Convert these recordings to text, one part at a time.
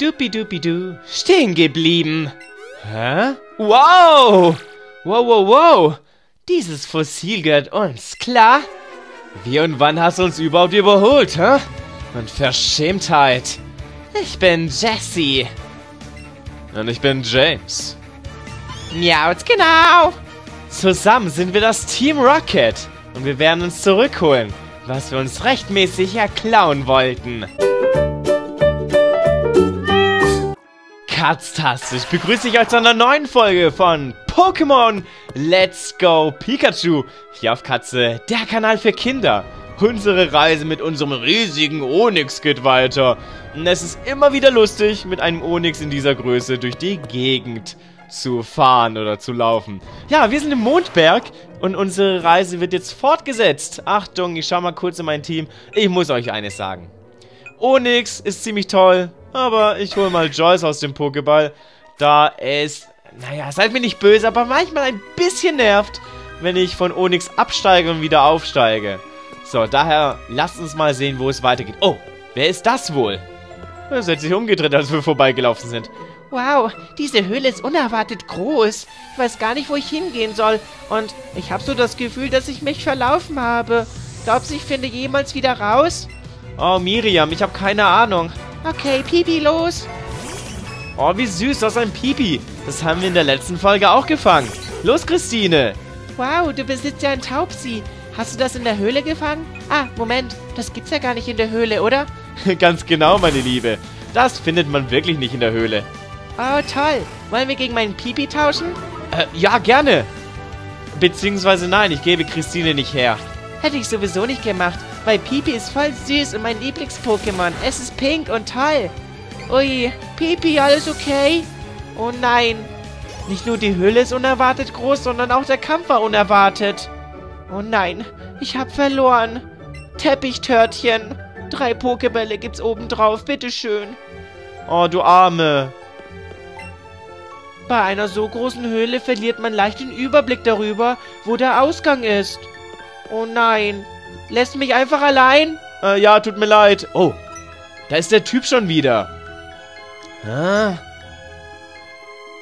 Dupi-dupi-du, stehen geblieben. Hä? Wow! Wow, wow, wow! Dieses Fossil gehört uns, klar? Wie und wann hast du uns überhaupt überholt, hä? Und Verschämtheit. Ich bin Jesse. Und ich bin James. Miaut, genau. Zusammen sind wir das Team Rocket. Und wir werden uns zurückholen, was wir uns rechtmäßig erklauen wollten. Begrüße ich euch zu einer neuen Folge von Pokémon Let's Go Pikachu. Hier auf Katze, der Kanal für Kinder. Unsere Reise mit unserem riesigen Onyx geht weiter. Und es ist immer wieder lustig, mit einem Onyx in dieser Größe durch die Gegend zu fahren oder zu laufen. Ja, wir sind im Mondberg und unsere Reise wird jetzt fortgesetzt. Achtung, ich schau mal kurz in mein Team. Ich muss euch eines sagen. Onyx ist ziemlich toll, aber ich hole mal Joyce aus dem Pokéball, da es, naja, seid mir nicht böse, aber manchmal ein bisschen nervt, wenn ich von Onyx absteige und wieder aufsteige. So, daher lasst uns mal sehen, wo es weitergeht. Oh, wer ist das wohl? Er hat sich umgedreht, als wir vorbeigelaufen sind. Wow, diese Höhle ist unerwartet groß. Ich weiß gar nicht, wo ich hingehen soll. Und ich habe so das Gefühl, dass ich mich verlaufen habe. Glaubst du, ich finde jemals wieder raus? Oh, Miriam, ich habe keine Ahnung. Okay, Pipi, los. Oh, wie süß, das ist ein Pipi. Das haben wir in der letzten Folge auch gefangen. Los, Christine. Wow, du besitzt ja ein Taubsi. Hast du das in der Höhle gefangen? Ah, Moment, das gibt's ja gar nicht in der Höhle, oder? Ganz genau, meine Liebe. Das findet man wirklich nicht in der Höhle. Oh, toll. Wollen wir gegen meinen Pipi tauschen? Äh, ja, gerne. Beziehungsweise nein, ich gebe Christine nicht her. Hätte ich sowieso nicht gemacht, weil Pipi ist voll süß und mein Lieblings-Pokémon. Es ist pink und toll. Ui, Pipi, alles okay? Oh nein. Nicht nur die Höhle ist unerwartet groß, sondern auch der Kampf war unerwartet. Oh nein, ich hab verloren. Teppichtörtchen. Drei Pokebälle gibt's obendrauf, bitteschön. Oh, du Arme. Bei einer so großen Höhle verliert man leicht den Überblick darüber, wo der Ausgang ist. Oh nein. Lässt mich einfach allein? Äh, ja, tut mir leid. Oh, da ist der Typ schon wieder. Ah.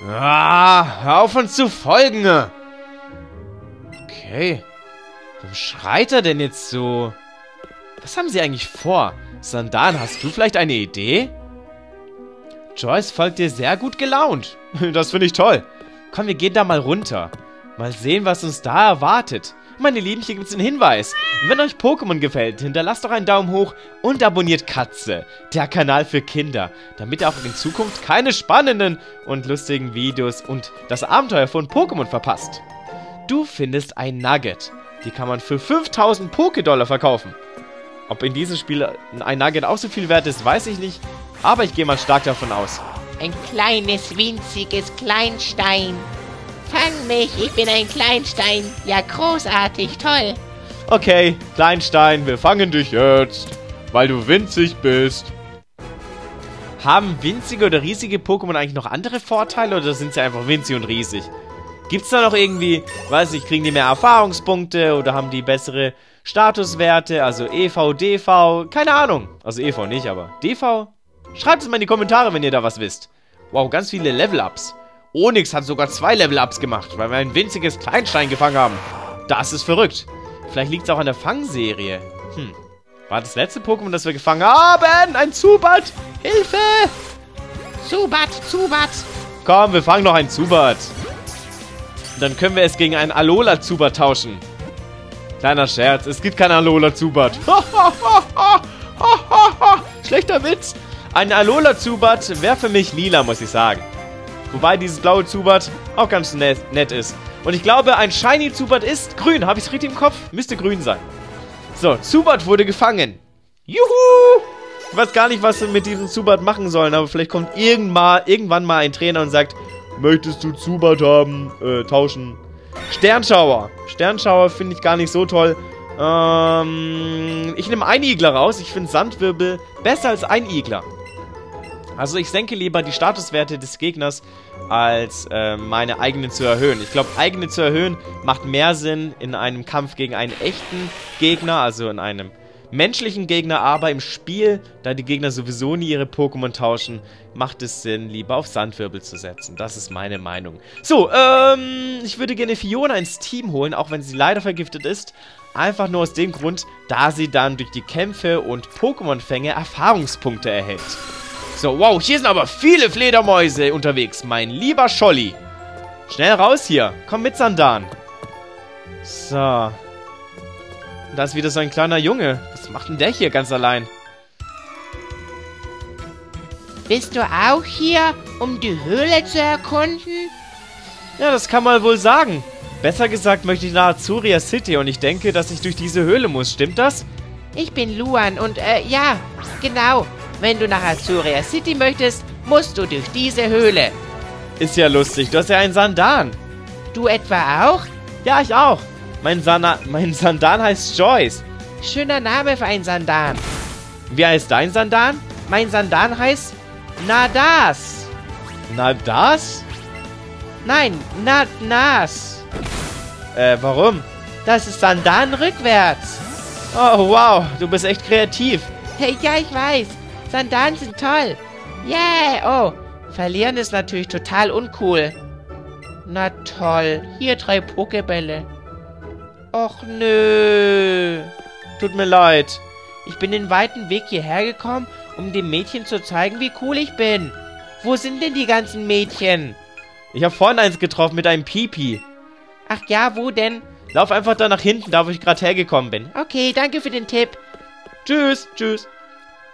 Ah, hör auf uns zu folgen. Okay. Warum schreit er denn jetzt so? Was haben sie eigentlich vor? Sandan, hast du vielleicht eine Idee? Joyce folgt dir sehr gut gelaunt. Das finde ich toll. Komm, wir gehen da mal runter. Mal sehen, was uns da erwartet. Meine Lieben, hier gibt es einen Hinweis. Wenn euch Pokémon gefällt, hinterlasst doch einen Daumen hoch und abonniert Katze, der Kanal für Kinder, damit ihr auch in Zukunft keine spannenden und lustigen Videos und das Abenteuer von Pokémon verpasst. Du findest ein Nugget. Die kann man für 5000 Pokédollar verkaufen. Ob in diesem Spiel ein Nugget auch so viel wert ist, weiß ich nicht, aber ich gehe mal stark davon aus. Ein kleines, winziges Kleinstein. Fang mich, ich bin ein Kleinstein. Ja, großartig, toll. Okay, Kleinstein, wir fangen dich jetzt, weil du winzig bist. Haben winzige oder riesige Pokémon eigentlich noch andere Vorteile oder sind sie einfach winzig und riesig? Gibt es da noch irgendwie, weiß nicht, kriegen die mehr Erfahrungspunkte oder haben die bessere Statuswerte, also EV, DV, keine Ahnung. Also EV nicht, aber DV? Schreibt es mal in die Kommentare, wenn ihr da was wisst. Wow, ganz viele Level-Ups. Onyx hat sogar zwei Level-Ups gemacht, weil wir ein winziges Kleinstein gefangen haben. Das ist verrückt. Vielleicht liegt es auch an der Fangserie. Hm. War das letzte Pokémon, das wir gefangen haben? Ein Zubat! Hilfe! Zubat, Zubat! Komm, wir fangen noch ein Zubat. Dann können wir es gegen einen Alola-Zubat tauschen. Kleiner Scherz, es gibt keinen Alola-Zubat. Schlechter Witz. Ein Alola-Zubat wäre für mich lila, muss ich sagen. Wobei dieses blaue Zubat auch ganz nett, ist. Und ich glaube, ein Shiny Zubat ist grün. Habe ich es richtig im Kopf? Müsste grün sein. So, Zubat wurde gefangen. Juhu! Ich weiß gar nicht, was wir mit diesem Zubat machen sollen, aber vielleicht kommt irgendwann, irgendwann mal ein Trainer und sagt, möchtest du Zubat haben, äh, tauschen. Sternschauer. Sternschauer finde ich gar nicht so toll. Ähm, ich nehme Einigler raus. Ich finde Sandwirbel besser als Einigler. Also ich senke lieber die Statuswerte des Gegners, als äh, meine eigenen zu erhöhen. Ich glaube, eigene zu erhöhen macht mehr Sinn in einem Kampf gegen einen echten Gegner, also in einem menschlichen Gegner, aber im Spiel, da die Gegner sowieso nie ihre Pokémon tauschen, macht es Sinn, lieber auf Sandwirbel zu setzen. Das ist meine Meinung. So, ähm, ich würde gerne Fiona ins Team holen, auch wenn sie leider vergiftet ist. Einfach nur aus dem Grund, da sie dann durch die Kämpfe und Pokémon-Fänge Erfahrungspunkte erhält. So, wow, hier sind aber viele Fledermäuse unterwegs, mein lieber Scholli. Schnell raus hier. Komm mit, Sandan. So. Da ist wieder so ein kleiner Junge. Was macht denn der hier ganz allein? Bist du auch hier, um die Höhle zu erkunden? Ja, das kann man wohl sagen. Besser gesagt möchte ich nach Azuria City und ich denke, dass ich durch diese Höhle muss. Stimmt das? Ich bin Luan und äh, ja, genau. Wenn du nach Azuria City möchtest, musst du durch diese Höhle. Ist ja lustig. Du hast ja einen Sandan. Du etwa auch? Ja, ich auch. Mein, Sana mein Sandan heißt Joyce. Schöner Name für einen Sandan. Wie heißt dein Sandan? Mein Sandan heißt Nadas. Na das? Nein, Nadas. Äh, warum? Das ist Sandan rückwärts. Oh, wow. Du bist echt kreativ. Hey, ja, ich weiß. Sandan sind toll. Yeah. Oh, verlieren ist natürlich total uncool. Na toll. Hier drei Pokebälle. Och nö. Tut mir leid. Ich bin den weiten Weg hierher gekommen, um dem Mädchen zu zeigen, wie cool ich bin. Wo sind denn die ganzen Mädchen? Ich habe vorhin eins getroffen mit einem Pipi. Ach ja, wo denn? Lauf einfach da nach hinten, da wo ich gerade hergekommen bin. Okay, danke für den Tipp. Tschüss, tschüss.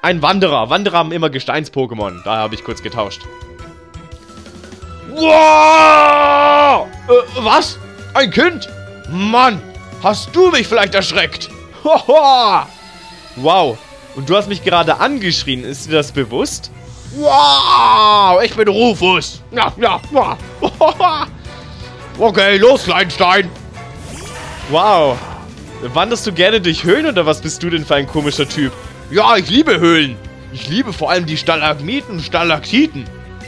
Ein Wanderer. Wanderer haben immer Gesteins-Pokémon. Da habe ich kurz getauscht. Wow! Äh, was? Ein Kind? Mann, hast du mich vielleicht erschreckt? wow. Und du hast mich gerade angeschrien. Ist dir das bewusst? Wow, ich bin Rufus. Ja, ja, ja. okay, los, Kleinstein. Wow. Wanderst du gerne durch Höhlen oder was bist du denn für ein komischer Typ? Ja, ich liebe Höhlen. Ich liebe vor allem die Stalagmiten und Stalaktiten.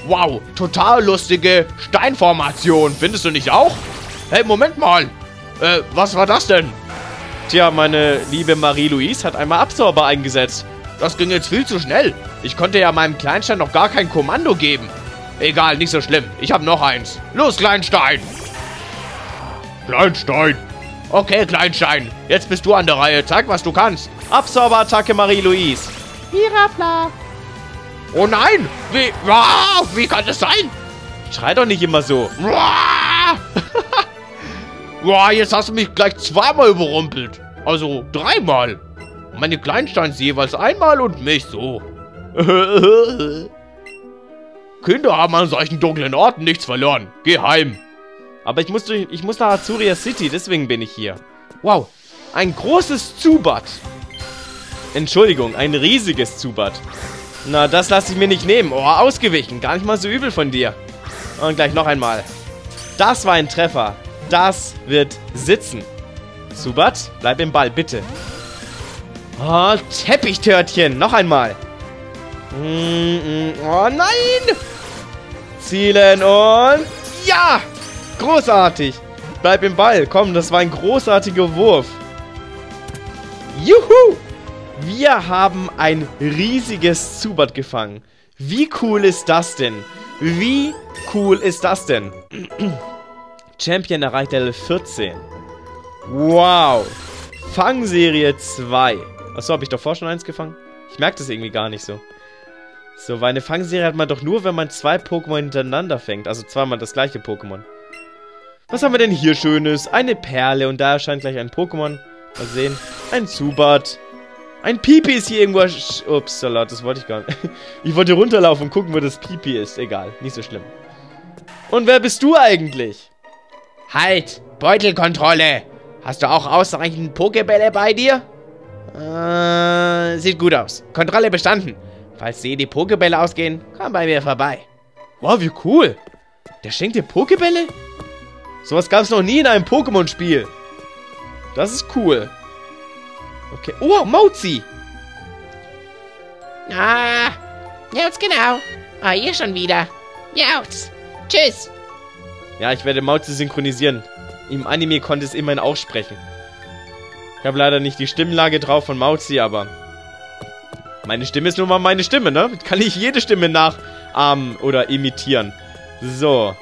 Wow, total lustige Steinformation. Findest du nicht auch? Hey, Moment mal. Äh, was war das denn? Tja, meine liebe Marie-Louise hat einmal Absorber eingesetzt. Das ging jetzt viel zu schnell. Ich konnte ja meinem Kleinstein noch gar kein Kommando geben. Egal, nicht so schlimm. Ich habe noch eins. Los, Kleinstein! Kleinstein! Okay, Kleinstein. Jetzt bist du an der Reihe. Zeig, was du kannst. Absorberattacke, Marie-Louise. Mirapla. Oh nein! Wie, wow, wie kann das sein? Schrei doch nicht immer so. Wow, jetzt hast du mich gleich zweimal überrumpelt. Also dreimal. Meine Kleinsteins jeweils einmal und mich so. Kinder haben an solchen dunklen Orten nichts verloren. Geh heim. Aber ich muss, durch, ich muss nach Azuria City, deswegen bin ich hier. Wow, ein großes Zubat. Entschuldigung, ein riesiges Zubat. Na, das lasse ich mir nicht nehmen. Oh, ausgewichen. Gar nicht mal so übel von dir. Und gleich noch einmal. Das war ein Treffer. Das wird sitzen. Zubat, bleib im Ball, bitte. Oh, Teppichtörtchen. Noch einmal. Mm, mm. Oh, nein! Zielen und... Ja! Großartig. Bleib im Ball. Komm, das war ein großartiger Wurf. Juhu! Wir haben ein riesiges Zubat gefangen. Wie cool ist das denn? Wie cool ist das denn? Champion erreicht Level 14. Wow. Fangserie 2. Achso, habe ich davor schon eins gefangen? Ich merke das irgendwie gar nicht so. So, weil eine Fangserie hat man doch nur, wenn man zwei Pokémon hintereinander fängt. Also zweimal das gleiche Pokémon. Was haben wir denn hier Schönes? Eine Perle und da erscheint gleich ein Pokémon. Mal sehen. Ein Zubat. Ein Pipi ist hier irgendwo... Ups, Salat, das wollte ich gar nicht. Ich wollte runterlaufen und gucken, wo das Pipi ist. Egal, nicht so schlimm. Und wer bist du eigentlich? Halt! Beutelkontrolle! Hast du auch ausreichend Pokebälle bei dir? Äh, sieht gut aus. Kontrolle bestanden. Falls dir die Pokebälle ausgehen, komm bei mir vorbei. Wow, wie cool. Der schenkt dir Pokebälle? Sowas gab es noch nie in einem Pokémon-Spiel. Das ist cool. Okay. Oh, Mauzi. Ah, jetzt genau. Ah, ihr schon wieder. Jauz. Tschüss. Ja, ich werde Mauzi synchronisieren. Im Anime konnte es immerhin auch sprechen. Ich habe leider nicht die Stimmlage drauf von Mauzi, aber... Meine Stimme ist nun mal meine Stimme, ne? Kann ich jede Stimme nachahmen oder imitieren. So.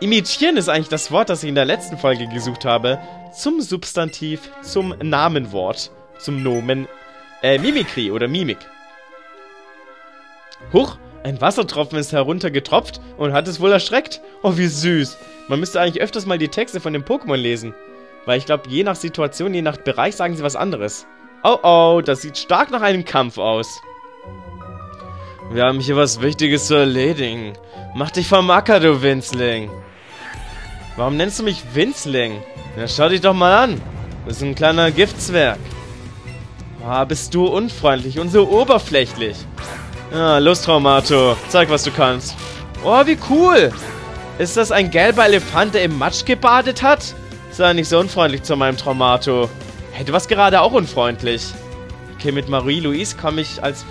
Imitieren ist eigentlich das Wort, das ich in der letzten Folge gesucht habe. Zum Substantiv, zum Namenwort, zum Nomen. Äh, Mimikry oder Mimik. Huch, ein Wassertropfen ist heruntergetropft und hat es wohl erschreckt. Oh, wie süß. Man müsste eigentlich öfters mal die Texte von den Pokémon lesen. Weil ich glaube, je nach Situation, je nach Bereich sagen sie was anderes. Oh oh, das sieht stark nach einem Kampf aus. Wir haben hier was Wichtiges zu erledigen. Mach dich vom Acker, du Winzling. Warum nennst du mich Winzling? Na, schau dich doch mal an. Du bist ein kleiner Giftzwerg. Ah, bist du unfreundlich und so oberflächlich. Ja, los, Traumato. Zeig, was du kannst. Oh, wie cool. Ist das ein gelber Elefant, der im Matsch gebadet hat? Sei nicht so unfreundlich zu meinem Traumato. Hey, du warst gerade auch unfreundlich. Okay, mit Marie-Louise komme ich als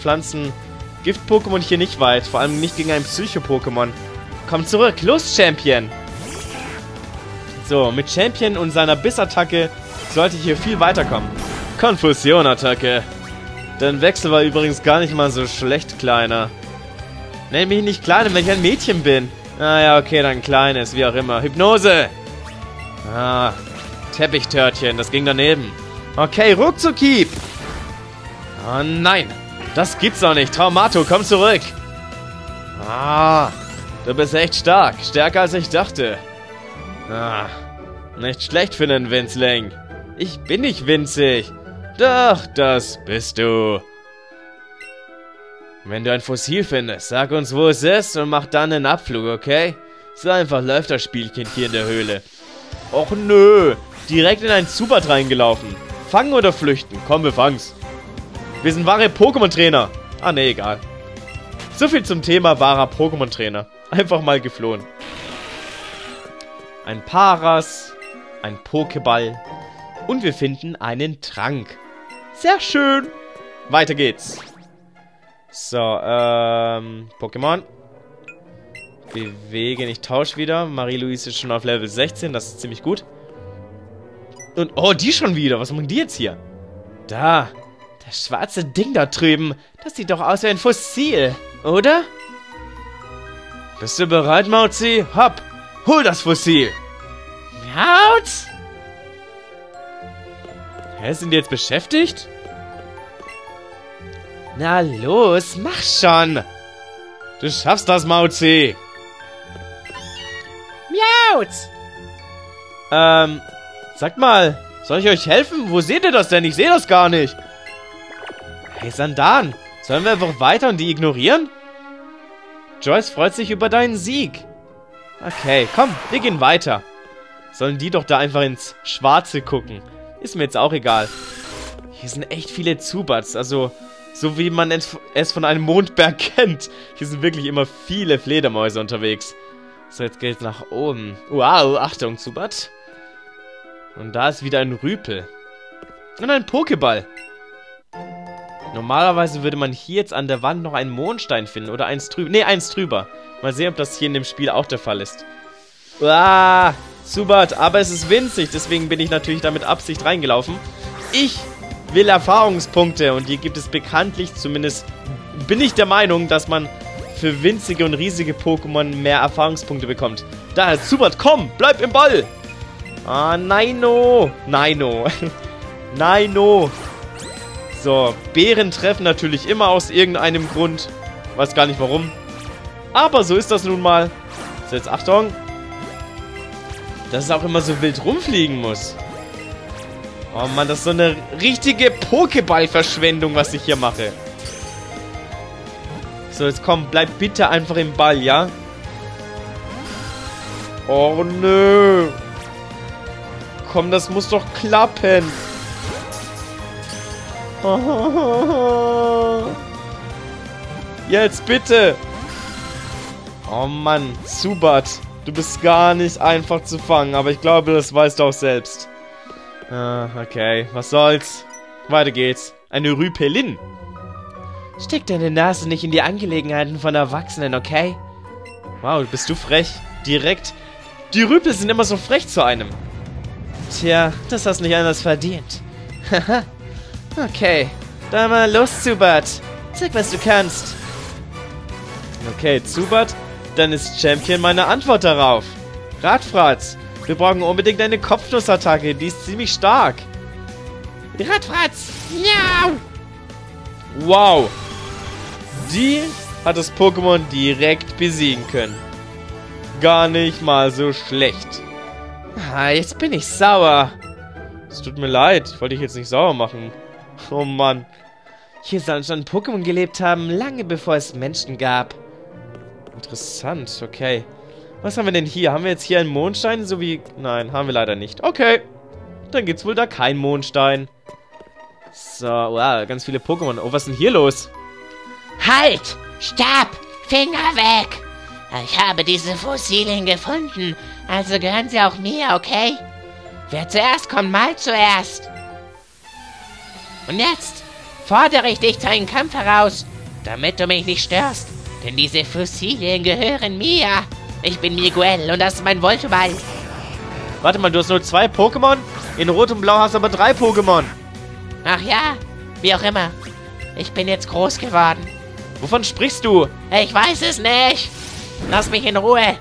Pflanzen-Gift-Pokémon hier nicht weit. Vor allem nicht gegen ein Psycho-Pokémon. Komm zurück. Los, Champion. So, mit Champion und seiner Bissattacke sollte ich hier viel weiterkommen. Konfusion-Attacke. Dein Wechsel war übrigens gar nicht mal so schlecht, Kleiner. Nenn mich nicht Kleiner, wenn ich ein Mädchen bin. Ah, okay, dann Kleines, wie auch immer. Hypnose! Ah, Teppichtörtchen, das ging daneben. Okay, Ruckzuckieb! Oh nein, das gibt's doch nicht. Traumato, komm zurück! Ah, du bist echt stark. Stärker als ich dachte. Ah, nicht schlecht für einen Winzling. Ich bin nicht winzig. Doch, das bist du. Wenn du ein Fossil findest, sag uns, wo es ist und mach dann einen Abflug, okay? So einfach läuft das Spielchen hier in der Höhle. Och nö, direkt in ein Zubat reingelaufen. Fangen oder flüchten? Komm, wir fangen's. Wir sind wahre Pokémon-Trainer. Ah, ne, egal. So viel zum Thema wahrer Pokémon-Trainer. Einfach mal geflohen. Ein Paras, ein Pokéball und wir finden einen Trank. Sehr schön. Weiter geht's. So, ähm, Pokémon. Bewegen, ich tausche wieder. Marie-Louise ist schon auf Level 16, das ist ziemlich gut. Und, oh, die schon wieder. Was machen die jetzt hier? Da, das schwarze Ding da drüben. Das sieht doch aus wie ein Fossil, oder? Bist du bereit, Mauzi? Hopp, hol das Fossil. Mauz? Hä, sind die jetzt beschäftigt? Na los, mach schon. Du schaffst das, Mauzi. Miauz. Ähm, sagt mal, soll ich euch helfen? Wo seht ihr das denn? Ich sehe das gar nicht. Hey, Sandan, sollen wir einfach weiter und die ignorieren? Joyce freut sich über deinen Sieg. Okay, komm, wir gehen weiter. Sollen die doch da einfach ins Schwarze gucken. Ist mir jetzt auch egal. Hier sind echt viele Zubats, also so wie man es von einem Mondberg kennt. Hier sind wirklich immer viele Fledermäuse unterwegs. So, jetzt geht's nach oben. Wow, Achtung, Zubat. Und da ist wieder ein Rüpel. Und ein Pokéball. Normalerweise würde man hier jetzt an der Wand noch einen Mondstein finden. Oder eins drüber. Ne, eins drüber. Mal sehen, ob das hier in dem Spiel auch der Fall ist. Uah, Zubat, aber es ist winzig, deswegen bin ich natürlich da mit Absicht reingelaufen. Ich will Erfahrungspunkte und hier gibt es bekanntlich, zumindest bin ich der Meinung, dass man für winzige und riesige Pokémon mehr Erfahrungspunkte bekommt. Daher, Zubat, komm, bleib im Ball! Ah, Neino! Neino. Neino. So, Bären treffen natürlich immer aus irgendeinem Grund. Weiß gar nicht warum. Aber so ist das nun mal. So, jetzt Achtung dass es auch immer so wild rumfliegen muss. Oh Mann, das ist so eine richtige Pokéball-Verschwendung, was ich hier mache. So, jetzt komm, bleib bitte einfach im Ball, ja? Oh, nö. Komm, das muss doch klappen. Jetzt bitte. Oh Mann, Zubat. Du bist gar nicht einfach zu fangen, aber ich glaube, das weißt du auch selbst. Ah, okay. Was soll's? Weiter geht's. Eine Rüpelin. Steck deine Nase nicht in die Angelegenheiten von Erwachsenen, okay? Wow, bist du frech. Direkt. Die Rüpel sind immer so frech zu einem. Tja, das hast nicht anders verdient. Haha. Okay, dann mal los, Zubat. Zeig, was du kannst. Okay, Zubat, dann ist Champion meine Antwort darauf. Radfratz, wir brauchen unbedingt eine Kopfnussattacke, die ist ziemlich stark. Radfratz! Ja! Wow. Die hat das Pokémon direkt besiegen können. Gar nicht mal so schlecht. Ah, jetzt bin ich sauer. Es tut mir leid, ich wollte dich jetzt nicht sauer machen. Oh Mann. Hier sollen schon Pokémon gelebt haben, lange bevor es Menschen gab. Interessant, okay. Was haben wir denn hier? Haben wir jetzt hier einen Mondstein? So wie... Nein, haben wir leider nicht. Okay. Dann gibt's wohl da keinen Mondstein. So, wow, ganz viele Pokémon. Oh, was ist denn hier los? Halt! Stopp! Finger weg! Ich habe diese Fossilien gefunden, also gehören sie auch mir, okay? Wer zuerst kommt, mal zuerst. Und jetzt fordere ich dich zu einem Kampf heraus, damit du mich nicht störst. Denn diese Fossilien gehören mir. Ich bin Miguel und das ist mein Voltoball. Warte mal, du hast nur zwei Pokémon? In Rot und Blau hast du aber drei Pokémon. Ach ja, wie auch immer. Ich bin jetzt groß geworden. Wovon sprichst du? Ich weiß es nicht. Lass mich in Ruhe.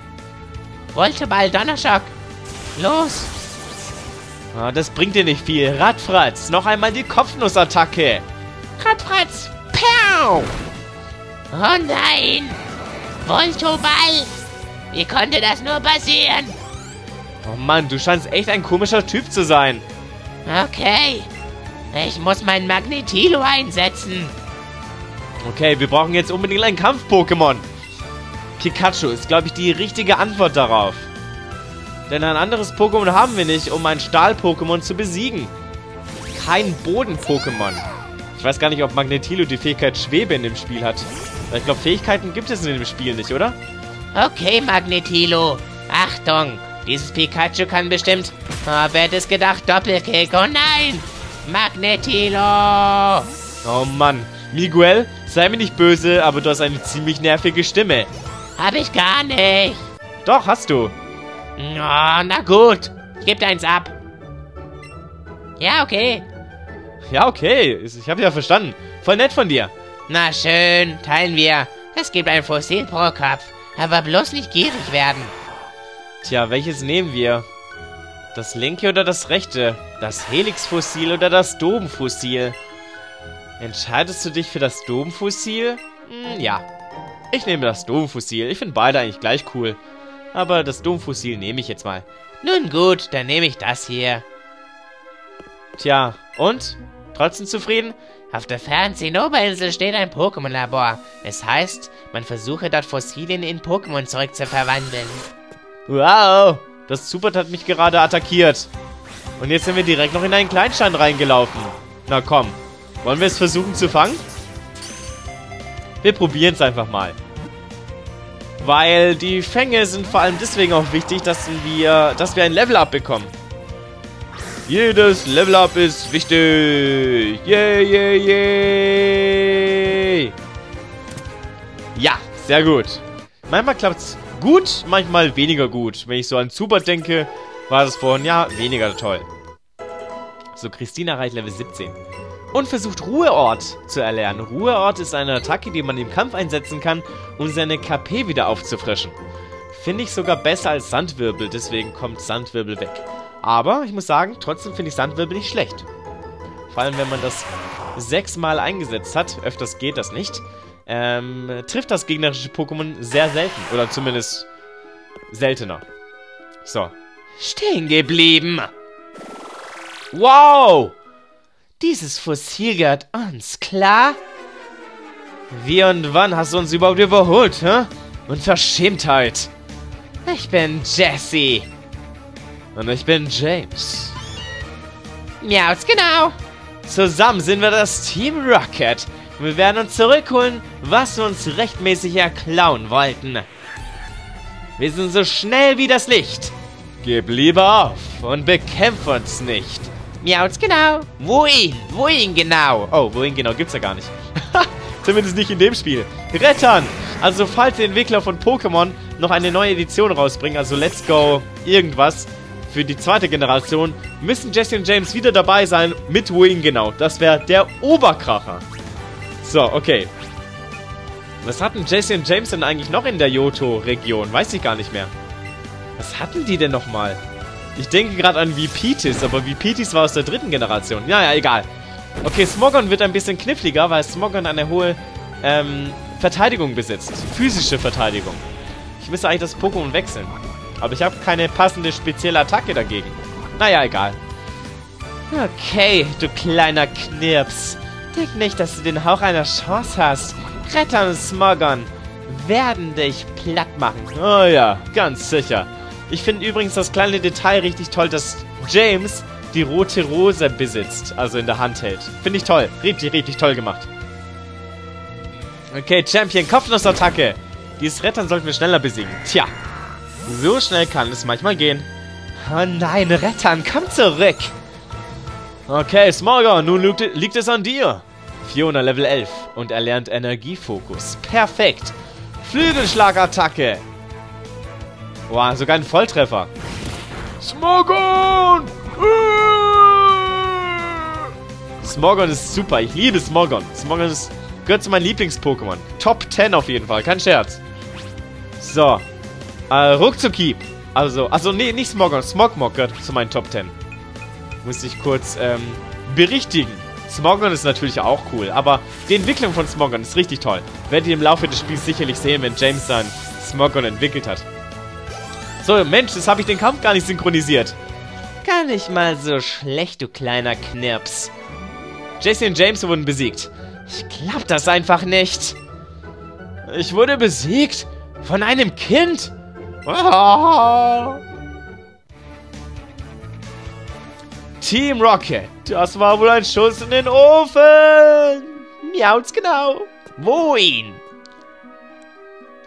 Voltoball, Donnerschock. Los. Ah, das bringt dir nicht viel. Radfratz, noch einmal die Kopfnussattacke. Radfratz. Pow. Oh nein. Voltoball. Wie konnte das nur passieren? Oh Mann, du scheinst echt ein komischer Typ zu sein. Okay. Ich muss mein Magnetilo einsetzen. Okay, wir brauchen jetzt unbedingt ein Kampf-Pokémon. Pikachu ist, glaube ich, die richtige Antwort darauf. Denn ein anderes Pokémon haben wir nicht, um ein Stahl-Pokémon zu besiegen. Kein Boden-Pokémon. Ich weiß gar nicht, ob Magnetilo die Fähigkeit Schwebe in dem Spiel hat. Weil ich glaube, Fähigkeiten gibt es in dem Spiel nicht, oder? Okay, Magnetilo. Achtung, dieses Pikachu kann bestimmt... Oh, wer hätte es gedacht? Doppelkick. Oh nein! Magnetilo! Oh Mann. Miguel, sei mir nicht böse, aber du hast eine ziemlich nervige Stimme. Hab ich gar nicht. Doch, hast du. Oh, na gut. Gib eins ab. Ja, okay. Ja, okay. Ich habe ja verstanden. Voll nett von dir. Na schön, teilen wir. Es gibt ein Fossil pro Kopf. Aber bloß nicht gierig werden. Tja, welches nehmen wir? Das linke oder das rechte? Das Helix-Fossil oder das Domfossil? Entscheidest du dich für das Domfossil? Hm, ja. Ich nehme das Domfossil. Ich finde beide eigentlich gleich cool. Aber das Domfossil nehme ich jetzt mal. Nun gut, dann nehme ich das hier. Tja, und? Trotzdem zufrieden? Auf der fernen Zinnoberinsel steht ein Pokémon-Labor. Es heißt, man versuche dort Fossilien in Pokémon zurückzuverwandeln. Wow, das Super hat mich gerade attackiert. Und jetzt sind wir direkt noch in einen Kleinstein reingelaufen. Na komm, wollen wir es versuchen zu fangen? Wir probieren es einfach mal. Weil die Fänge sind vor allem deswegen auch wichtig, dass wir, dass wir ein Level-Up bekommen. Jedes Level-Up ist wichtig. Yay, yay, yay. Ja, sehr gut. Manchmal klappt es gut, manchmal weniger gut. Wenn ich so an Super denke, war das vorhin ja weniger toll. So, Christina erreicht Level 17. Und versucht Ruheort zu erlernen. Ruheort ist eine Attacke, die man im Kampf einsetzen kann, um seine KP wieder aufzufrischen. Finde ich sogar besser als Sandwirbel, deswegen kommt Sandwirbel weg. Aber ich muss sagen, trotzdem finde ich Sandwirbel nicht schlecht. Vor allem, wenn man das sechsmal eingesetzt hat, öfters geht das nicht, ähm, trifft das gegnerische Pokémon sehr selten. Oder zumindest seltener. So. Stehen geblieben. Wow! Dieses Fossil gehört uns, klar? Wie und wann hast du uns überhaupt überholt, hä? Unverschämtheit. Ich bin Jesse. Und ich bin James. Miauz, genau. Zusammen sind wir das Team Rocket. Und wir werden uns zurückholen, was wir uns rechtmäßig erklauen wollten. Wir sind so schnell wie das Licht. Gib lieber auf und bekämpf uns nicht. Miauz, genau. Wohin? Wohin genau? Oh, wohin genau gibt's ja gar nicht. Zumindest nicht in dem Spiel. Rettern! Also falls die Entwickler von Pokémon noch eine neue Edition rausbringen, also Let's Go irgendwas, für die zweite Generation, müssen Jesse und James wieder dabei sein mit Wing, genau. Das wäre der Oberkracher. So, okay. Was hatten Jesse und James denn eigentlich noch in der Johto-Region? Weiß ich gar nicht mehr. Was hatten die denn nochmal? Ich denke gerade an Vipitis, aber Vipitis war aus der dritten Generation. Naja, egal. Okay, Smogon wird ein bisschen kniffliger, weil Smogon eine hohe ähm, Verteidigung besitzt. Physische Verteidigung. Ich müsste eigentlich das Pokémon wechseln. Aber ich habe keine passende spezielle Attacke dagegen. Naja, egal. Okay, du kleiner Knirps. Denk nicht, dass du den Hauch einer Chance hast. Retter und Smogon werden dich platt machen. Oh ja, ganz sicher. Ich finde übrigens das kleine Detail richtig toll, dass James die rote Rose besitzt, also in der Hand hält. Finde ich toll. Richtig, richtig toll gemacht. Okay, Champion, Kopfnussattacke. Dieses Rettern sollten wir schneller besiegen. Tja, so schnell kann es manchmal gehen. Oh nein, Rettern, komm zurück. Okay, Smorgon, nun liegt, es an dir. Fiona Level 11 und er lernt Energiefokus. Perfekt. Flügelschlagattacke. Wow, sogar ein Volltreffer. Smogon! Smogon ist super. Ich liebe Smogon. Smogon ist, gehört zu meinen Lieblings-Pokémon. Top 10 auf jeden Fall. Kein Scherz. So. Äh, Ruckzucki. Also, also nee, nicht Smogon. Smogmog gehört zu meinen Top 10. Muss ich kurz, ähm, berichtigen. Smogon ist natürlich auch cool, aber die Entwicklung von Smogon ist richtig toll. Werdet ihr im Laufe des Spiels sicherlich sehen, wenn James dann Smogon entwickelt hat. So, Mensch, das habe ich den Kampf gar nicht synchronisiert. Gar nicht mal so schlecht, du kleiner Knirps. Jesse und James wurden besiegt. Ich glaub das einfach nicht. Ich wurde besiegt? Von einem Kind? Oh. Team Rocket, das war wohl ein Schuss in den Ofen. Miauts genau. Wo ihn?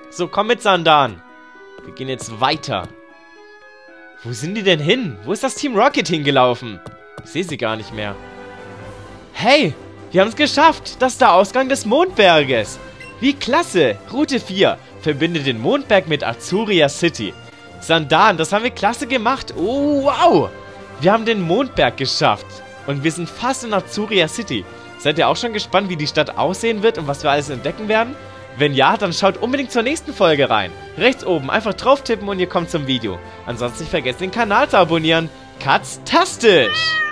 So, komm mit, Sandan. Wir gehen jetzt weiter. Wo sind die denn hin? Wo ist das Team Rocket hingelaufen? Ich sehe sie gar nicht mehr. Hey, wir haben es geschafft. Das ist der Ausgang des Mondberges. Wie klasse. Route 4 verbindet den Mondberg mit Azuria City. Sandan, das haben wir klasse gemacht. Oh, wow. Wir haben den Mondberg geschafft. Und wir sind fast in Azuria City. Seid ihr auch schon gespannt, wie die Stadt aussehen wird und was wir alles entdecken werden? Wenn ja, dann schaut unbedingt zur nächsten Folge rein. Rechts oben einfach drauf tippen und ihr kommt zum Video. Ansonsten nicht vergessen, den Kanal zu abonnieren. Katztastisch!